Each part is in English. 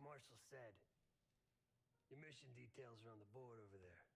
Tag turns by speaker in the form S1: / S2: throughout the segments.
S1: Marshall said, your mission details are on the board over there.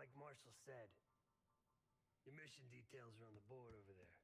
S1: Like Marshall said, your mission details are on the board over there.